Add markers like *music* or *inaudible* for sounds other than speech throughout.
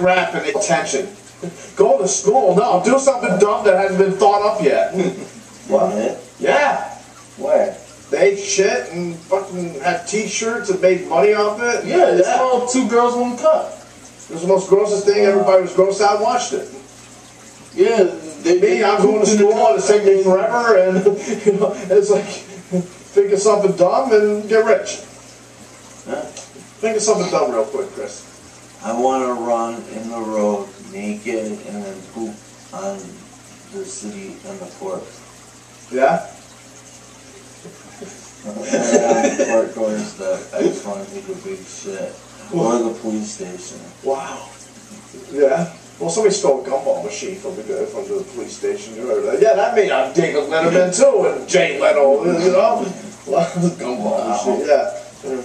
rap and attention. Go to school. No, do something dumb that hasn't been thought up yet. What? Yeah. Where? They shit and fucking had t-shirts and made money off it. Yeah, it's called Two Girls One Cup. It was the most grossest thing. Everybody was grossed out and watched it. Yeah, they, Me, I'm going to school and it's taking me forever and *laughs* you know, it's like think of something dumb and get rich. Huh? Think of something dumb real quick, Chris. I want to run in the road naked and then poop on the city and the court. Yeah? And court goes that I just want to take a big shit. Or the police station. Wow. Yeah. Well, somebody stole a gumball machine from the from the police station. You heard that? Yeah, that made out David Letterman too, and Jay Leno. You know, *laughs* gumball Wow. machine. Yeah.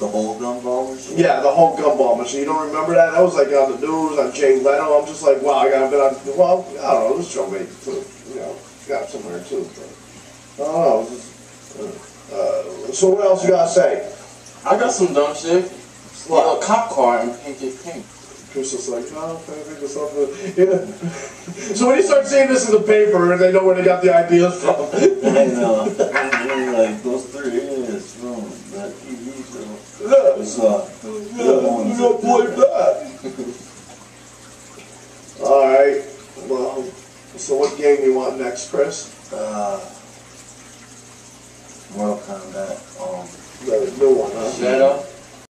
The whole? Yeah, the whole gumball machine. You don't remember that? That was like on the news on Jay Leno. I'm just like, wow, I got been on. Well, I don't know. This show made it too. You know, got somewhere too. But, I don't know. Just, uh, so what else you gotta say? I got some dumb shit. Steal a cop car and paint it pink. Chris is like, oh, can I think of something? Yeah. *laughs* so when you start seeing this in the paper, and they know where they got the ideas from. I know. And then, like, show. yeah, It's, yeah, you don't believe that. All right. Well, so what game do you want next, Chris? uh, Mortal Kombat, um, The new one, huh? Shadow.